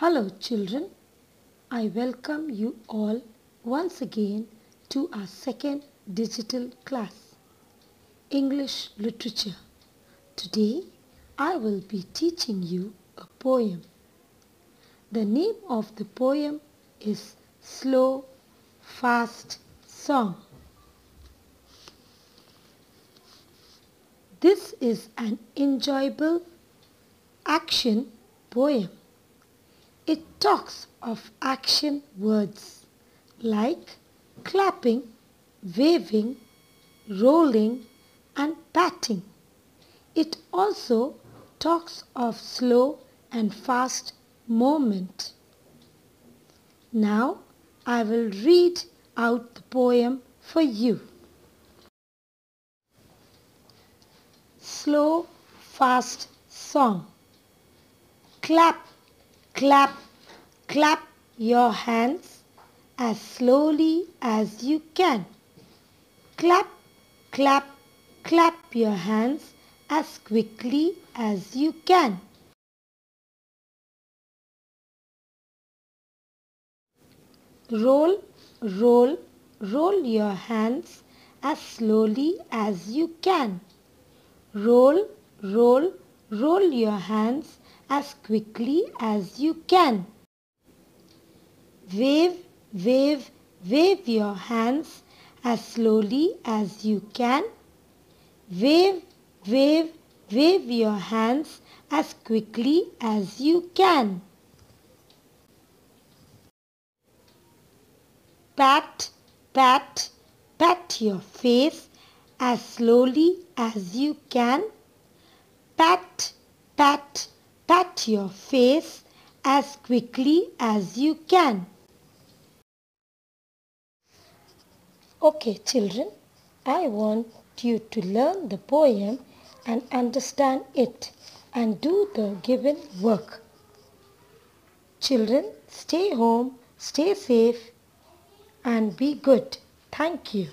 Hello children, I welcome you all once again to our second digital class, English Literature. Today I will be teaching you a poem. The name of the poem is Slow Fast Song. This is an enjoyable action poem. It talks of action words like clapping, waving, rolling and patting. It also talks of slow and fast movement. Now I will read out the poem for you. Slow fast song. Clap, clap, clap your hands as slowly as you can. Clap, clap, clap your hands as quickly as you can. Roll, roll, roll your hands as slowly as you can. Roll, roll, roll your hands as quickly as you can. Wave, wave, wave your hands as slowly as you can. Wave, wave, wave your hands as quickly as you can. Pat, pat, pat your face as slowly as you can. Pat, your face as quickly as you can. Okay, children, I want you to learn the poem and understand it and do the given work. Children, stay home, stay safe and be good. Thank you.